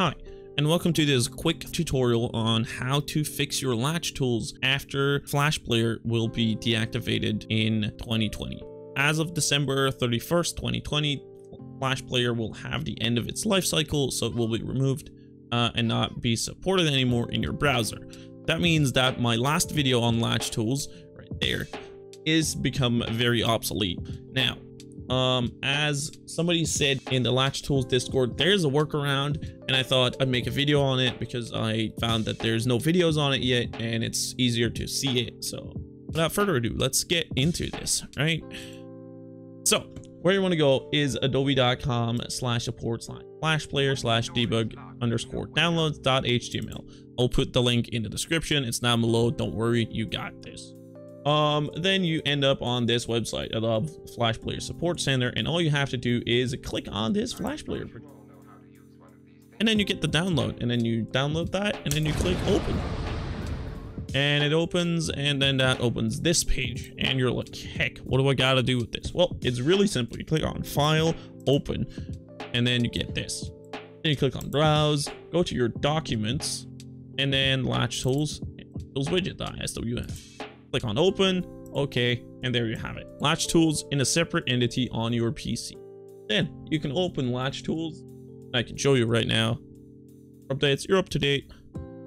Hi, and welcome to this quick tutorial on how to fix your LachhhTools after Flash Player will be deactivated in 2020. As of December 31st, 2020, Flash Player will have the end of its life cycle, so it will be removed uh, and not be supported anymore in your browser. That means that my last video on LachhhTools, right there, is become very obsolete. Now, um as somebody said in the LachhhTools discord there's a workaround and i thought i'd make a video on it because i found that there's no videos on it yet and it's easier to see it. So without further ado let's get into this right? So where you want to go is adobe.com slash support slash player slash debug underscore downloads dot html i'll put the link in the description. It's down below. Don't worry you got this um, then you end up on this website, love Flash Player Support Center, and all you have to do is click on this Flash Player. And then you get the download, and then you download that, and then you click open. And it opens, and then that opens this page, and you're like, heck, what do I gotta do with this? Well, it's really simple. You click on File, Open, and then you get this. Then you click on Browse, go to your Documents, and then LachhhTools, Tools Widget.swf click on open, okay, and there you have it. LachhhTools in a separate entity on your PC. Then you can open LachhhTools. I can show you right now. Updates, you're up to date.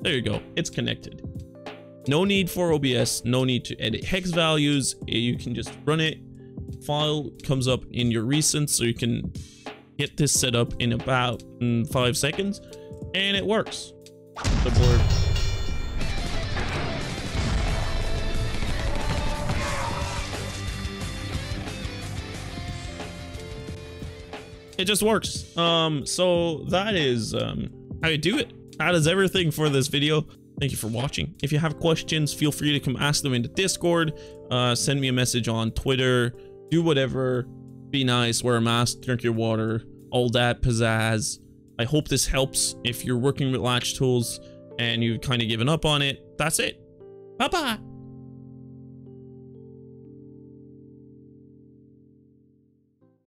There you go, it's connected. No need for OBS, no need to edit hex values. You can just run it. File comes up in your recent, so you can get this set up in about mm, five seconds, and it works. The board it just works. Um, so that is um, how you do it. That is everything for this video. Thank you for watching. If you have questions, feel free to come ask them in the Discord. Uh, send me a message on Twitter. Do whatever. Be nice. Wear a mask. Drink your water. All that pizzazz. I hope this helps if you're working with LachhhTools and you've kind of given up on it. That's it. Bye-bye.